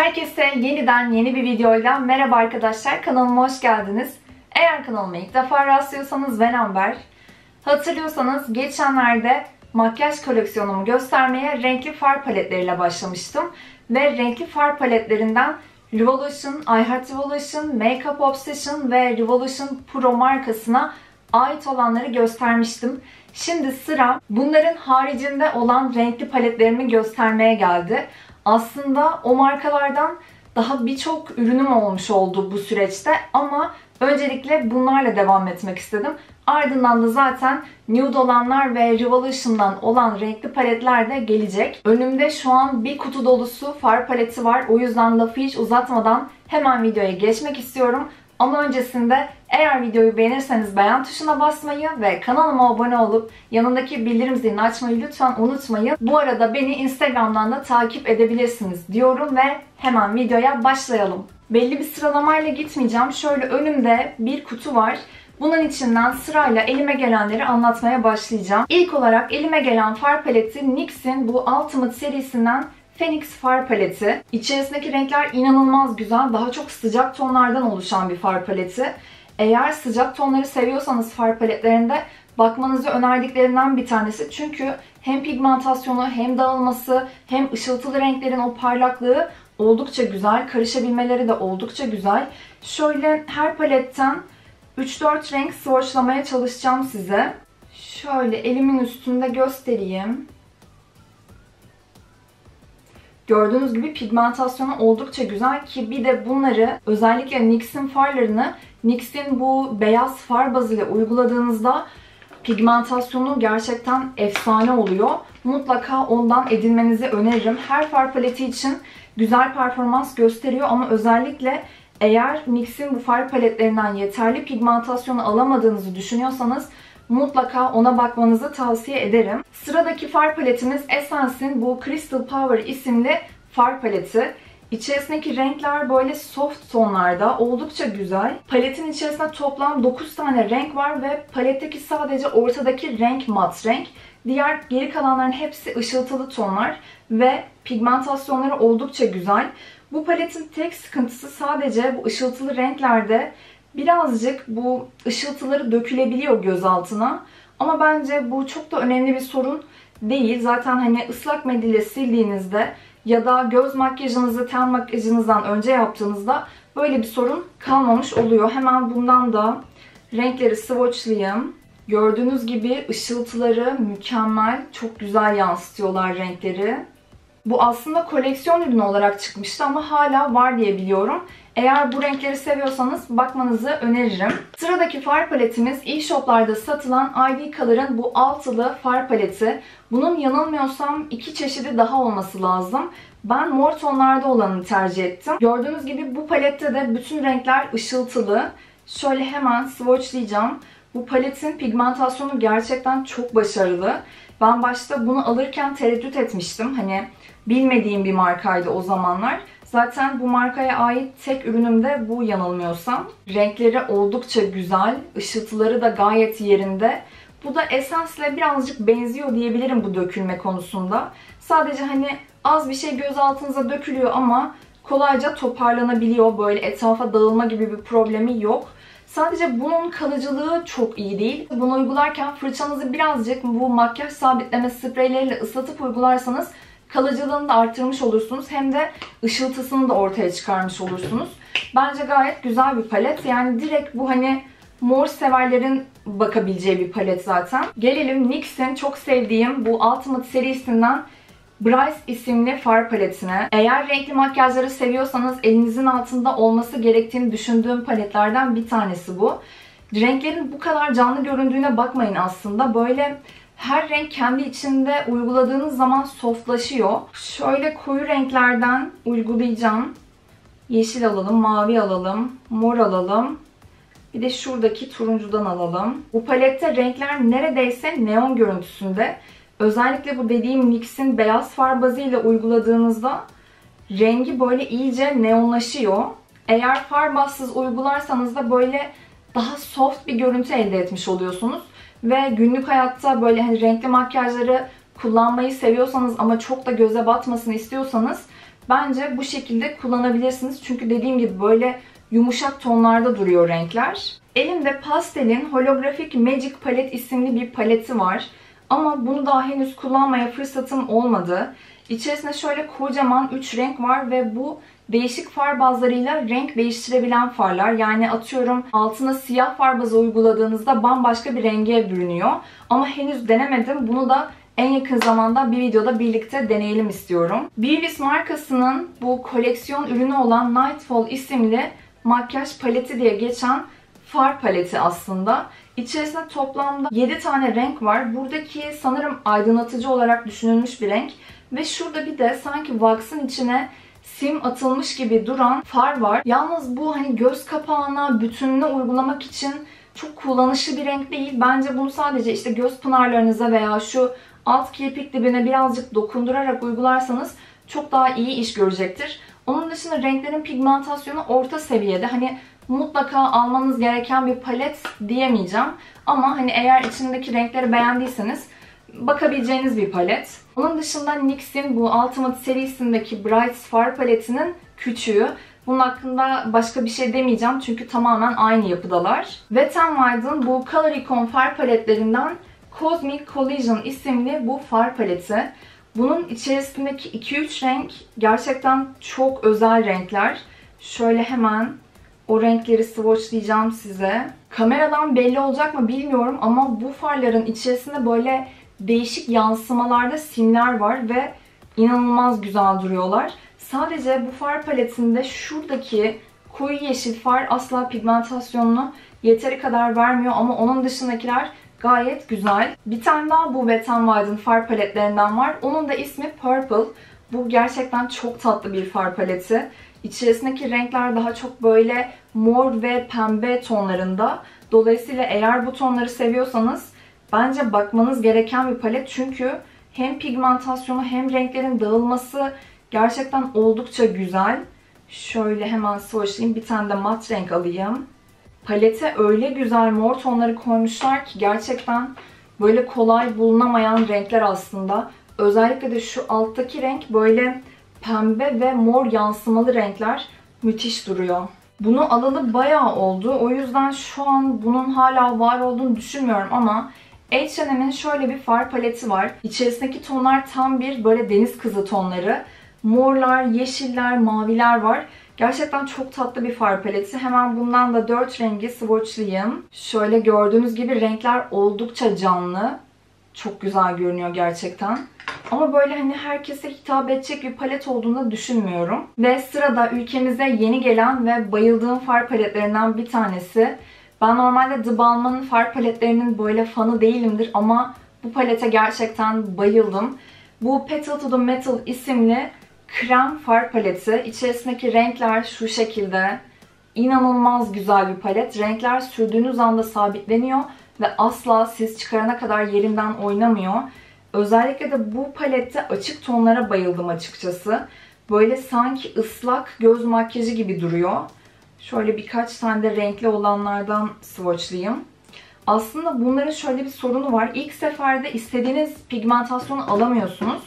Herkese yeniden yeni bir videoyla merhaba arkadaşlar. Kanalıma hoş geldiniz. Eğer kanalıma ilk defa rastlıyorsanız ben Amber. Hatırlıyorsanız geçenlerde makyaj koleksiyonumu göstermeye renkli far paletleriyle başlamıştım. Ve renkli far paletlerinden Revolution, I Heart Revolution, Makeup Obsession ve Revolution Pro markasına ait olanları göstermiştim. Şimdi sıra bunların haricinde olan renkli paletlerimi göstermeye geldi. Aslında o markalardan daha birçok ürünüm olmuş oldu bu süreçte ama öncelikle bunlarla devam etmek istedim. Ardından da zaten Nude olanlar ve Revolution'dan olan renkli paletler de gelecek. Önümde şu an bir kutu dolusu far paleti var. O yüzden lafı hiç uzatmadan hemen videoya geçmek istiyorum. Ama öncesinde eğer videoyu beğenirseniz beğen tuşuna basmayı ve kanalıma abone olup yanındaki bildirim zilini açmayı lütfen unutmayın. Bu arada beni Instagram'dan da takip edebilirsiniz diyorum ve hemen videoya başlayalım. Belli bir sıralamayla gitmeyeceğim. Şöyle önümde bir kutu var. Bunun içinden sırayla elime gelenleri anlatmaya başlayacağım. İlk olarak elime gelen far paleti NYX'in bu Ultimate serisinden Phoenix far paleti. İçerisindeki renkler inanılmaz güzel. Daha çok sıcak tonlardan oluşan bir far paleti. Eğer sıcak tonları seviyorsanız far paletlerinde bakmanızı önerdiklerinden bir tanesi. Çünkü hem pigmentasyonu hem dağılması hem ışıltılı renklerin o parlaklığı oldukça güzel. Karışabilmeleri de oldukça güzel. Şöyle her paletten 3-4 renk swatchlamaya çalışacağım size. Şöyle elimin üstünde göstereyim. Gördüğünüz gibi pigmentasyonu oldukça güzel ki bir de bunları özellikle NYX'in farlarını NYX'in bu beyaz far bazıyla uyguladığınızda pigmentasyonu gerçekten efsane oluyor. Mutlaka ondan edinmenizi öneririm. Her far paleti için güzel performans gösteriyor ama özellikle eğer NYX'in bu far paletlerinden yeterli pigmentasyonu alamadığınızı düşünüyorsanız mutlaka ona bakmanızı tavsiye ederim. Sıradaki far paletimiz Essence'in bu Crystal Power isimli far paleti. İçerisindeki renkler böyle soft tonlarda oldukça güzel. Paletin içerisinde toplam 9 tane renk var ve paletteki sadece ortadaki renk mat renk. Diğer geri kalanların hepsi ışıltılı tonlar ve pigmentasyonları oldukça güzel. Bu paletin tek sıkıntısı sadece bu ışıltılı renklerde birazcık bu ışıltıları dökülebiliyor göz altına. Ama bence bu çok da önemli bir sorun değil. Zaten hani ıslak mendille sildiğinizde ya da göz makyajınızı ten makyajınızdan önce yaptığınızda böyle bir sorun kalmamış oluyor. Hemen bundan da renkleri swatchlayayım. Gördüğünüz gibi ışıltıları mükemmel, çok güzel yansıtıyorlar renkleri. Bu aslında koleksiyon ürünü olarak çıkmıştı ama hala var diye biliyorum. Eğer bu renkleri seviyorsanız bakmanızı öneririm. Sıradaki far paletimiz e-shoplarda satılan ID Color'ın bu altılı far paleti. Bunun yanılmıyorsam iki çeşidi daha olması lazım. Ben mor tonlarda olanını tercih ettim. Gördüğünüz gibi bu palette de bütün renkler ışıltılı. Şöyle hemen swatchlayacağım. Bu paletin pigmentasyonu gerçekten çok başarılı. Ben başta bunu alırken tereddüt etmiştim. Hani bilmediğim bir markaydı o zamanlar. Zaten bu markaya ait tek ürünüm de bu yanılmıyorsam. Renkleri oldukça güzel. ışıltıları da gayet yerinde. Bu da Essence ile birazcık benziyor diyebilirim bu dökülme konusunda. Sadece hani az bir şey göz altınıza dökülüyor ama kolayca toparlanabiliyor. Böyle etrafa dağılma gibi bir problemi yok. Sadece bunun kalıcılığı çok iyi değil. Bunu uygularken fırçanızı birazcık bu makyaj sabitleme spreyleriyle ıslatıp uygularsanız kalıcılığını da artırmış olursunuz. Hem de ışıltısını da ortaya çıkarmış olursunuz. Bence gayet güzel bir palet. Yani direkt bu hani mor severlerin bakabileceği bir palet zaten. Gelelim NYX'in çok sevdiğim bu Ultimate serisinden Bryce isimli far paletine. Eğer renkli makyajları seviyorsanız elinizin altında olması gerektiğini düşündüğüm paletlerden bir tanesi bu. Renklerin bu kadar canlı göründüğüne bakmayın aslında. Böyle her renk kendi içinde uyguladığınız zaman softlaşıyor. Şöyle koyu renklerden uygulayacağım. Yeşil alalım, mavi alalım, mor alalım. Bir de şuradaki turuncudan alalım. Bu palette renkler neredeyse neon görüntüsünde. Özellikle bu dediğim NYX'in beyaz far bazıyla uyguladığınızda rengi böyle iyice neonlaşıyor. Eğer far bazsız uygularsanız da böyle daha soft bir görüntü elde etmiş oluyorsunuz. Ve günlük hayatta böyle hani renkli makyajları kullanmayı seviyorsanız ama çok da göze batmasını istiyorsanız Bence bu şekilde kullanabilirsiniz. Çünkü dediğim gibi böyle yumuşak tonlarda duruyor renkler. Elimde Pastel'in Holographic Magic Palette isimli bir paleti var. Ama bunu daha henüz kullanmaya fırsatım olmadı. İçerisinde şöyle kocaman 3 renk var ve bu değişik far bazlarıyla renk değiştirebilen farlar. Yani atıyorum altına siyah far bazı uyguladığınızda bambaşka bir renge bürünüyor. Ama henüz denemedim. Bunu da en yakın zamanda bir videoda birlikte deneyelim istiyorum. Beavis markasının bu koleksiyon ürünü olan Nightfall isimli makyaj paleti diye geçen far paleti aslında. İçerisinde toplamda 7 tane renk var. Buradaki sanırım aydınlatıcı olarak düşünülmüş bir renk. Ve şurada bir de sanki wax'ın içine sim atılmış gibi duran far var. Yalnız bu hani göz kapağına bütününe uygulamak için çok kullanışlı bir renk değil. Bence bunu sadece işte göz pınarlarınıza veya şu alt kirpik dibine birazcık dokundurarak uygularsanız çok daha iyi iş görecektir. Onun dışında renklerin pigmentasyonu orta seviyede. Hani mutlaka almanız gereken bir palet diyemeyeceğim. Ama hani eğer içindeki renkleri beğendiyseniz bakabileceğiniz bir palet. Onun dışında NYX'in bu Ultimate serisindeki Bright Far paletinin küçüğü. Bunun hakkında başka bir şey demeyeceğim çünkü tamamen aynı yapıdalar. Wet n Wild'ın bu Color Icon far paletlerinden Cosmic Collision isimli bu far paleti. Bunun içerisindeki 2-3 renk gerçekten çok özel renkler. Şöyle hemen o renkleri swatchlayacağım size. Kameradan belli olacak mı bilmiyorum ama bu farların içerisinde böyle değişik yansımalarda simler var ve inanılmaz güzel duruyorlar. Sadece bu far paletinde şuradaki koyu yeşil far asla pigmentasyonunu yeteri kadar vermiyor ama onun dışındakiler gayet güzel. Bir tane daha bu Wet n Wild'ın far paletlerinden var. Onun da ismi Purple. Bu gerçekten çok tatlı bir far paleti. İçerisindeki renkler daha çok böyle mor ve pembe tonlarında. Dolayısıyla eğer bu tonları seviyorsanız bence bakmanız gereken bir palet. Çünkü hem pigmentasyonu hem renklerin dağılması gerçekten oldukça güzel. Şöyle hemen swatchlayayım. Bir tane de mat renk alayım. Palete öyle güzel mor tonları koymuşlar ki gerçekten böyle kolay bulunamayan renkler aslında. Özellikle de şu alttaki renk böyle pembe ve mor yansımalı renkler müthiş duruyor. Bunu alalı bayağı oldu. O yüzden şu an bunun hala var olduğunu düşünmüyorum ama H&M'in şöyle bir far paleti var. İçerisindeki tonlar tam bir böyle deniz kızı tonları. Morlar, yeşiller, maviler var. Gerçekten çok tatlı bir far paleti. Hemen bundan da 4 rengi swatchlayayım. Şöyle gördüğünüz gibi renkler oldukça canlı. Çok güzel görünüyor gerçekten. Ama böyle hani herkese hitap edecek bir palet olduğunu düşünmüyorum. Ve sırada ülkemize yeni gelen ve bayıldığım far paletlerinden bir tanesi. Ben normalde The Balmain'in far paletlerinin böyle fanı değilimdir ama bu palete gerçekten bayıldım. Bu Petal to the Metal isimli krem far paleti. İçerisindeki renkler şu şekilde. İnanılmaz güzel bir palet. Renkler sürdüğünüz anda sabitleniyor ve asla siz çıkarana kadar yerinden oynamıyor. Özellikle de bu palette açık tonlara bayıldım açıkçası. Böyle sanki ıslak göz makyajı gibi duruyor. Şöyle birkaç tane de renkli olanlardan swatchlayayım. Aslında bunların şöyle bir sorunu var. İlk seferde istediğiniz pigmentasyonu alamıyorsunuz.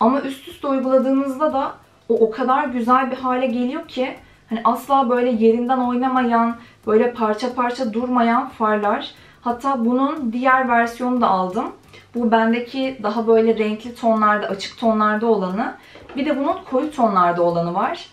Ama üst üste uyguladığınızda da o o kadar güzel bir hale geliyor ki hani asla böyle yerinden oynamayan, böyle parça parça durmayan farlar. Hatta bunun diğer versiyonunu da aldım. Bu bendeki daha böyle renkli tonlarda, açık tonlarda olanı. Bir de bunun koyu tonlarda olanı var.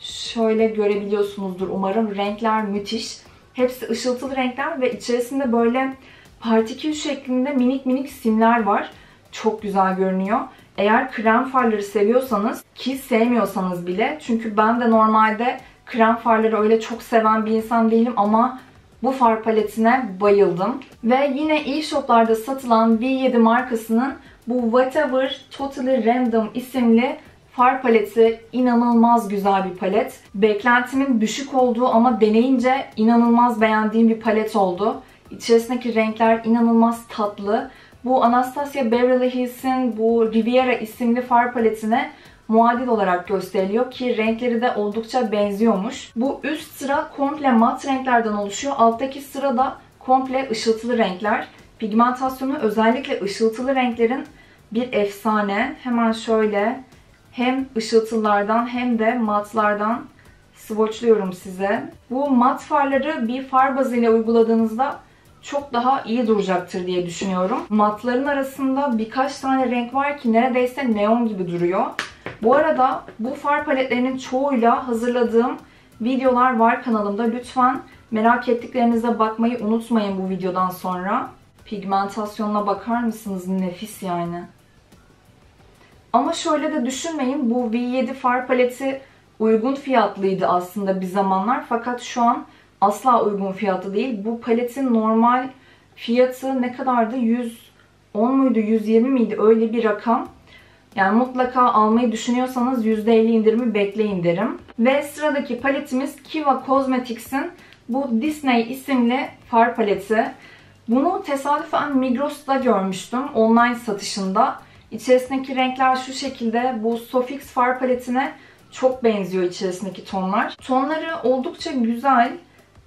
Şöyle görebiliyorsunuzdur umarım. Renkler müthiş. Hepsi ışıltılı renkler ve içerisinde böyle partikül şeklinde minik minik simler var. Çok güzel görünüyor. Eğer krem farları seviyorsanız ki sevmiyorsanız bile çünkü ben de normalde krem farları öyle çok seven bir insan değilim ama bu far paletine bayıldım. Ve yine e-shoplarda satılan V7 markasının bu Whatever Totally Random isimli far paleti inanılmaz güzel bir palet. Beklentimin düşük olduğu ama deneyince inanılmaz beğendiğim bir palet oldu. İçerisindeki renkler inanılmaz tatlı. Bu Anastasia Beverly Hills'in bu Riviera isimli far paletine muadil olarak gösteriliyor ki renkleri de oldukça benziyormuş. Bu üst sıra komple mat renklerden oluşuyor. Alttaki sıra da komple ışıltılı renkler. Pigmentasyonu özellikle ışıltılı renklerin bir efsane. Hemen şöyle hem ışıltılardan hem de matlardan swatchlıyorum size. Bu mat farları bir far bazıyla uyguladığınızda çok daha iyi duracaktır diye düşünüyorum. Matların arasında birkaç tane renk var ki neredeyse neon gibi duruyor. Bu arada bu far paletlerinin çoğuyla hazırladığım videolar var kanalımda. Lütfen merak ettiklerinize bakmayı unutmayın bu videodan sonra. Pigmentasyonuna bakar mısınız? Nefis yani. Ama şöyle de düşünmeyin. Bu V7 far paleti uygun fiyatlıydı aslında bir zamanlar. Fakat şu an asla uygun fiyatı değil. Bu paletin normal fiyatı ne kadardı? 110 muydu? 120 miydi? Öyle bir rakam. Yani mutlaka almayı düşünüyorsanız %50 indirimi bekleyin derim. Ve sıradaki paletimiz Kiva Cosmetics'in bu Disney isimli far paleti. Bunu tesadüfen Migros'ta görmüştüm online satışında. İçerisindeki renkler şu şekilde. Bu Sofix far paletine çok benziyor içerisindeki tonlar. Tonları oldukça güzel.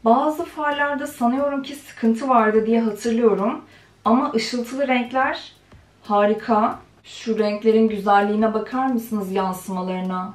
Bazı farlarda sanıyorum ki sıkıntı vardı diye hatırlıyorum. Ama ışıltılı renkler harika. Şu renklerin güzelliğine bakar mısınız yansımalarına?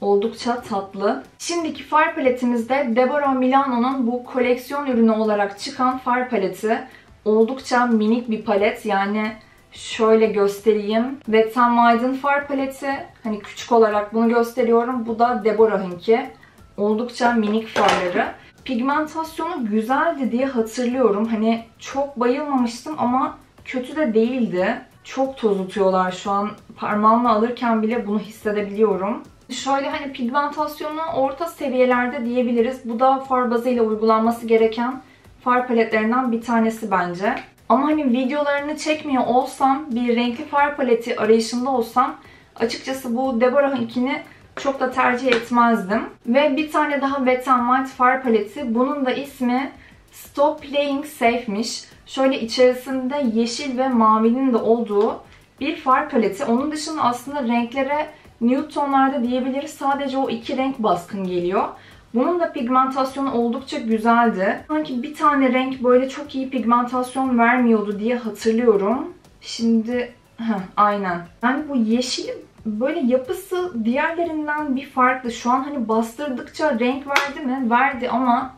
Oldukça tatlı. Şimdiki far paletimizde Deborah Milano'nun bu koleksiyon ürünü olarak çıkan far paleti. Oldukça minik bir palet. Yani şöyle göstereyim. Wet n Wild'ın far paleti. Hani küçük olarak bunu gösteriyorum. Bu da Deborah'ınki. Oldukça minik farları. Pigmentasyonu güzeldi diye hatırlıyorum. Hani çok bayılmamıştım ama kötü de değildi. Çok tozutuyorlar şu an. Parmağımla alırken bile bunu hissedebiliyorum. Şöyle hani pigmentasyonu orta seviyelerde diyebiliriz. Bu da far bazıyla uygulanması gereken far paletlerinden bir tanesi bence. Ama hani videolarını çekmiyor olsam, bir renkli far paleti arayışında olsam açıkçası bu Deborah'ınkini çok da tercih etmezdim. Ve bir tane daha Wet n Wild far paleti. Bunun da ismi Stop Playing Safe'miş. Şöyle içerisinde yeşil ve mavinin de olduğu bir far paleti. Onun dışında aslında renklere nude tonlarda diyebiliriz. Sadece o iki renk baskın geliyor. Bunun da pigmentasyonu oldukça güzeldi. Sanki bir tane renk böyle çok iyi pigmentasyon vermiyordu diye hatırlıyorum. Şimdi heh, aynen. Yani bu yeşil böyle yapısı diğerlerinden bir farklı. Şu an hani bastırdıkça renk verdi mi? Verdi ama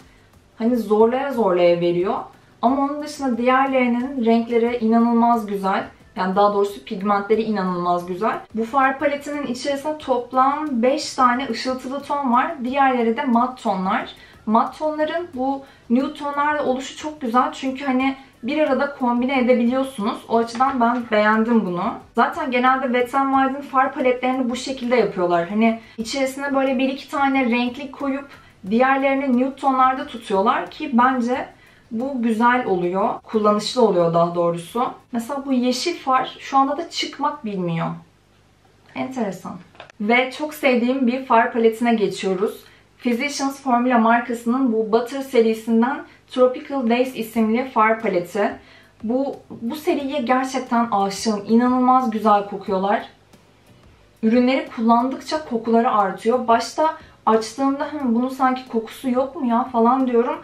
hani zorlaya zorlaya veriyor. Ama onun dışında diğerlerinin renkleri inanılmaz güzel. Yani daha doğrusu pigmentleri inanılmaz güzel. Bu far paletinin içerisinde toplam 5 tane ışıltılı ton var. Diğerleri de mat tonlar. Mat tonların bu nude tonlarla oluşu çok güzel. Çünkü hani bir arada kombine edebiliyorsunuz. O açıdan ben beğendim bunu. Zaten genelde Wet n Wild'in far paletlerini bu şekilde yapıyorlar. Hani içerisine böyle bir iki tane renkli koyup diğerlerini nude tonlarda tutuyorlar ki bence bu güzel oluyor. Kullanışlı oluyor daha doğrusu. Mesela bu yeşil far şu anda da çıkmak bilmiyor. Enteresan. Ve çok sevdiğim bir far paletine geçiyoruz. Physicians Formula markasının bu Butter serisinden Tropical Days isimli far paleti. Bu, bu seriye gerçekten aşığım. İnanılmaz güzel kokuyorlar. Ürünleri kullandıkça kokuları artıyor. Başta açtığımda bunun sanki kokusu yok mu ya falan diyorum.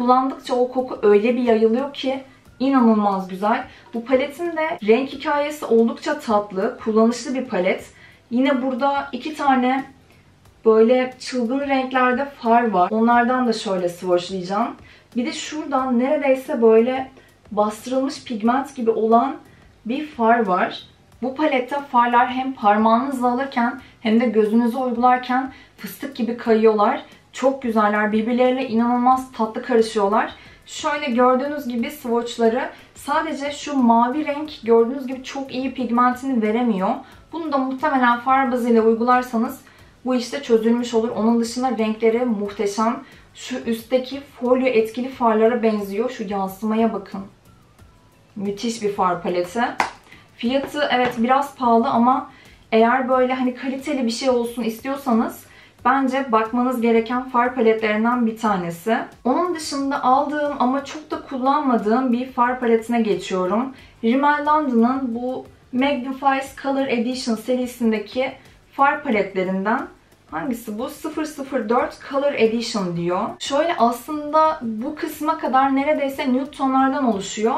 Kullandıkça o koku öyle bir yayılıyor ki inanılmaz güzel. Bu paletin de renk hikayesi oldukça tatlı, kullanışlı bir palet. Yine burada iki tane böyle çılgın renklerde far var. Onlardan da şöyle swatchlayacağım. Bir de şuradan neredeyse böyle bastırılmış pigment gibi olan bir far var. Bu palette farlar hem parmağınızla alırken hem de gözünüze uygularken fıstık gibi kayıyorlar. Çok güzeller. Birbirleriyle inanılmaz tatlı karışıyorlar. Şöyle gördüğünüz gibi swatchları sadece şu mavi renk gördüğünüz gibi çok iyi pigmentini veremiyor. Bunu da muhtemelen far bazıyla uygularsanız bu işte çözülmüş olur. Onun dışında renkleri muhteşem. Şu üstteki folyo etkili farlara benziyor. Şu yansımaya bakın. Müthiş bir far paleti. Fiyatı evet biraz pahalı ama eğer böyle hani kaliteli bir şey olsun istiyorsanız bence bakmanız gereken far paletlerinden bir tanesi. Onun dışında aldığım ama çok da kullanmadığım bir far paletine geçiyorum. Rimmel London'ın bu Magnifies Color Edition serisindeki far paletlerinden Hangisi bu? 004 Color Edition diyor. Şöyle aslında bu kısma kadar neredeyse nude tonlardan oluşuyor.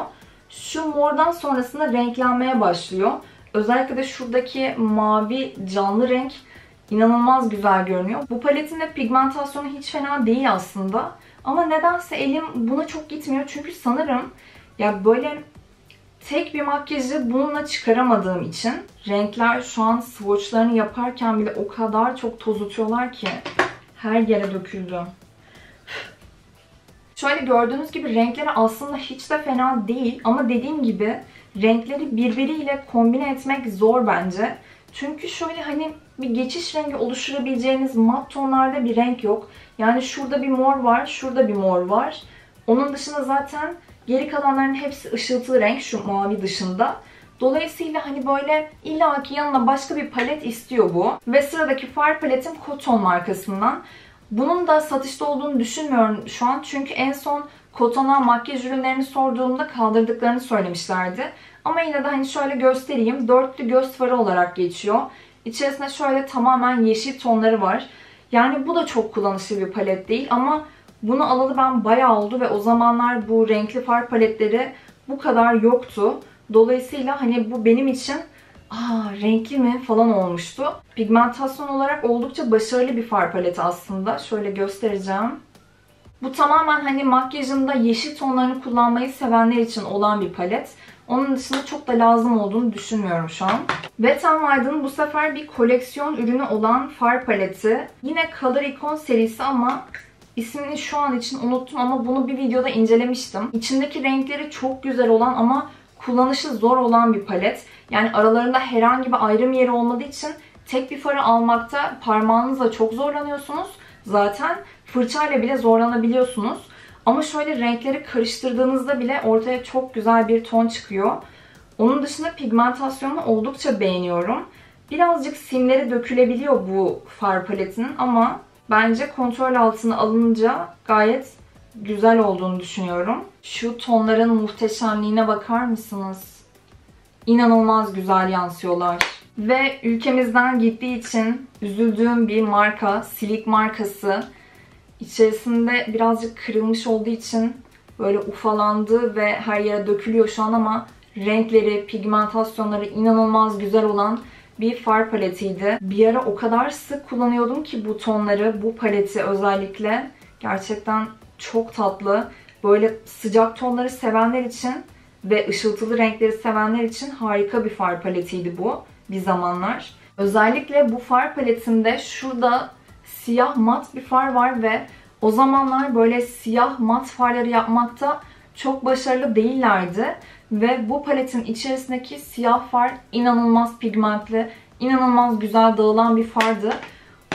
Şu mordan sonrasında renklenmeye başlıyor. Özellikle de şuradaki mavi canlı renk inanılmaz güzel görünüyor. Bu paletin de pigmentasyonu hiç fena değil aslında. Ama nedense elim buna çok gitmiyor. Çünkü sanırım ya böyle tek bir makyajı bununla çıkaramadığım için renkler şu an swatchlarını yaparken bile o kadar çok tozutuyorlar ki her yere döküldü. Şöyle gördüğünüz gibi renkleri aslında hiç de fena değil ama dediğim gibi renkleri birbiriyle kombine etmek zor bence. Çünkü şöyle hani bir geçiş rengi oluşturabileceğiniz mat tonlarda bir renk yok. Yani şurada bir mor var, şurada bir mor var. Onun dışında zaten geri kalanların hepsi ışıltılı renk şu mavi dışında. Dolayısıyla hani böyle illaki yanına başka bir palet istiyor bu. Ve sıradaki far paletim Cotton markasından. Bunun da satışta olduğunu düşünmüyorum şu an. Çünkü en son Cotton'a makyaj ürünlerini sorduğumda kaldırdıklarını söylemişlerdi. Ama yine de hani şöyle göstereyim. Dörtlü göz farı olarak geçiyor. İçerisinde şöyle tamamen yeşil tonları var. Yani bu da çok kullanışlı bir palet değil ama bunu alalı ben bayağı oldu ve o zamanlar bu renkli far paletleri bu kadar yoktu. Dolayısıyla hani bu benim için aa renkli mi falan olmuştu. Pigmentasyon olarak oldukça başarılı bir far paleti aslında. Şöyle göstereceğim. Bu tamamen hani makyajında yeşil tonlarını kullanmayı sevenler için olan bir palet. Onun dışında çok da lazım olduğunu düşünmüyorum şu an. Wet n Wild'ın bu sefer bir koleksiyon ürünü olan far paleti. Yine Color Icon serisi ama ismini şu an için unuttum ama bunu bir videoda incelemiştim. İçindeki renkleri çok güzel olan ama kullanışı zor olan bir palet. Yani aralarında herhangi bir ayrım yeri olmadığı için tek bir farı almakta parmağınızla çok zorlanıyorsunuz. Zaten fırçayla bile zorlanabiliyorsunuz. Ama şöyle renkleri karıştırdığınızda bile ortaya çok güzel bir ton çıkıyor. Onun dışında pigmentasyonunu oldukça beğeniyorum. Birazcık simleri dökülebiliyor bu far paletinin ama bence kontrol altına alınca gayet güzel olduğunu düşünüyorum. Şu tonların muhteşemliğine bakar mısınız? İnanılmaz güzel yansıyorlar. Ve ülkemizden gittiği için üzüldüğüm bir marka, Silik markası. İçerisinde birazcık kırılmış olduğu için böyle ufalandı ve her yere dökülüyor şu an ama renkleri, pigmentasyonları inanılmaz güzel olan bir far paletiydi. Bir ara o kadar sık kullanıyordum ki bu tonları, bu paleti özellikle. Gerçekten çok tatlı. Böyle sıcak tonları sevenler için ve ışıltılı renkleri sevenler için harika bir far paletiydi bu bir zamanlar. Özellikle bu far paletinde şurada siyah mat bir far var ve o zamanlar böyle siyah mat farları yapmakta çok başarılı değillerdi. Ve bu paletin içerisindeki siyah far inanılmaz pigmentli, inanılmaz güzel dağılan bir fardı.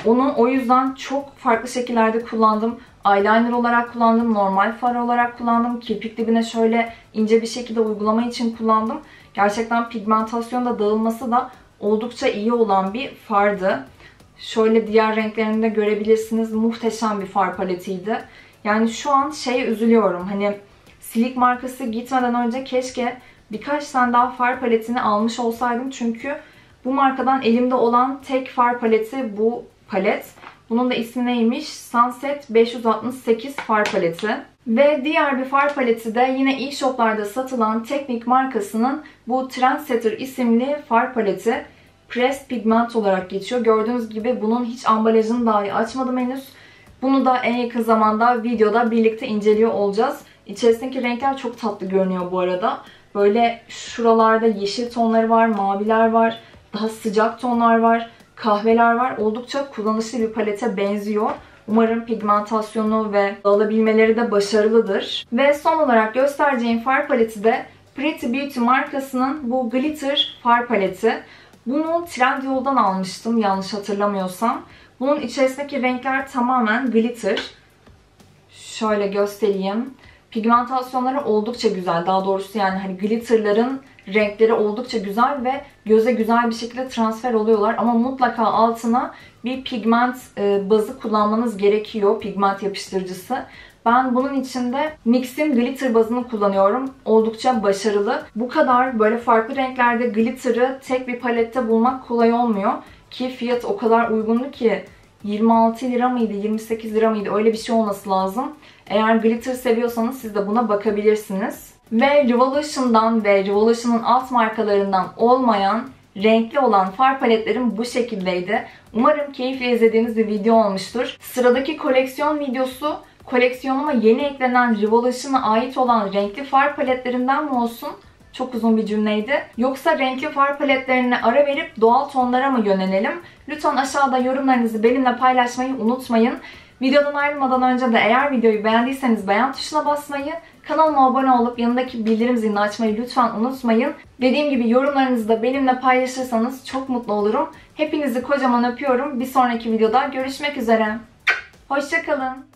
Onu o yüzden çok farklı şekillerde kullandım. Eyeliner olarak kullandım, normal far olarak kullandım. Kirpik dibine şöyle ince bir şekilde uygulama için kullandım. Gerçekten pigmentasyon da dağılması da oldukça iyi olan bir fardı. Şöyle diğer renklerini de görebilirsiniz. Muhteşem bir far paletiydi. Yani şu an şeye üzülüyorum. Hani Silik markası gitmeden önce keşke birkaç tane daha far paletini almış olsaydım. Çünkü bu markadan elimde olan tek far paleti bu palet. Bunun da ismi neymiş? Sunset 568 far paleti. Ve diğer bir far paleti de yine e-shoplarda satılan Teknik markasının bu Trendsetter isimli far paleti. Pressed Pigment olarak geçiyor. Gördüğünüz gibi bunun hiç ambalajını dahi açmadım henüz. Bunu da en yakın zamanda videoda birlikte inceliyor olacağız. İçerisindeki renkler çok tatlı görünüyor bu arada. Böyle şuralarda yeşil tonları var, maviler var, daha sıcak tonlar var, kahveler var. Oldukça kullanışlı bir palete benziyor. Umarım pigmentasyonu ve alabilmeleri de başarılıdır. Ve son olarak göstereceğim far paleti de Pretty Beauty markasının bu Glitter far paleti. Bunu Trendyol'dan almıştım yanlış hatırlamıyorsam. Bunun içerisindeki renkler tamamen glitter. Şöyle göstereyim. Pigmentasyonları oldukça güzel. Daha doğrusu yani hani glitterların renkleri oldukça güzel ve göze güzel bir şekilde transfer oluyorlar. Ama mutlaka altına bir pigment e, bazı kullanmanız gerekiyor. Pigment yapıştırıcısı. Ben bunun içinde NYX'in glitter bazını kullanıyorum. Oldukça başarılı. Bu kadar böyle farklı renklerde glitter'ı tek bir palette bulmak kolay olmuyor. Ki fiyat o kadar uygundu ki 26 lira mıydı 28 lira mıydı öyle bir şey olması lazım. Eğer glitter seviyorsanız siz de buna bakabilirsiniz. Ve Revolution'dan ve Revolution'ın alt markalarından olmayan renkli olan far paletlerim bu şekildeydi. Umarım keyifle izlediğiniz bir video olmuştur. Sıradaki koleksiyon videosu koleksiyonuma yeni eklenen Revolution'a ait olan renkli far paletlerimden mi olsun? Çok uzun bir cümleydi. Yoksa renkli far paletlerine ara verip doğal tonlara mı yönelelim? Lütfen aşağıda yorumlarınızı benimle paylaşmayı unutmayın. Videodan ayrılmadan önce de eğer videoyu beğendiyseniz beğen tuşuna basmayı, kanalıma abone olup yanındaki bildirim zilini açmayı lütfen unutmayın. Dediğim gibi yorumlarınızı da benimle paylaşırsanız çok mutlu olurum. Hepinizi kocaman öpüyorum. Bir sonraki videoda görüşmek üzere. Hoşçakalın.